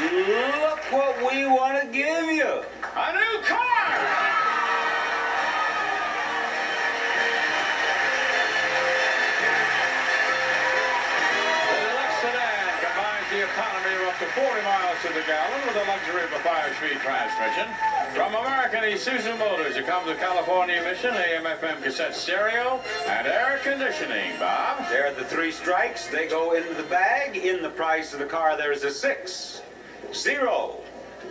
Look what we want to give you. A new car! The deluxe sedan combines the economy of up to 40 miles to the gallon with a luxury of a five-speed transmission. From American Isuzu Motors, it comes with California Mission AM-FM cassette stereo, and air conditioning, Bob. There are the three strikes. They go in the bag. In the price of the car, there's a six zero,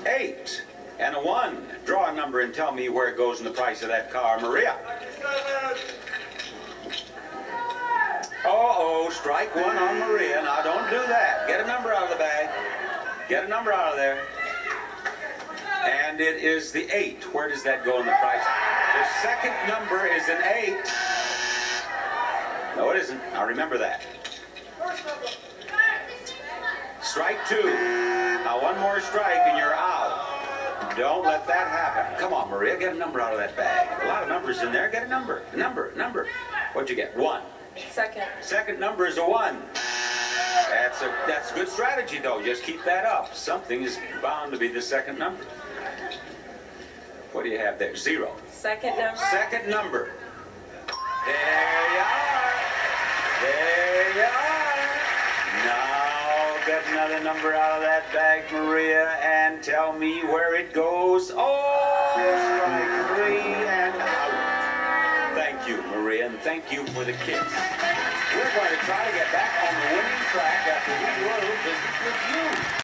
eight, and a one. Draw a number and tell me where it goes in the price of that car, Maria. Uh-oh, strike one on Maria. Now, don't do that. Get a number out of the bag. Get a number out of there. And it is the eight. Where does that go in the price? The second number is an eight. No, it isn't. Now remember that. Strike two. Now one more strike and you're out. Don't let that happen. Come on, Maria, get a number out of that bag. A lot of numbers in there. Get a number. A number. A number. What'd you get? One. Second. Second number is a one. That's a that's a good strategy though. Just keep that up. Something is bound to be the second number. What do you have there? Zero. Second number. Second number. There you are. There you are. Now get another number out of that bag, Maria, and tell me where it goes. Oh, strike three and out. Thank you, Maria, and thank you for the kiss. We're going to try to get back on the winning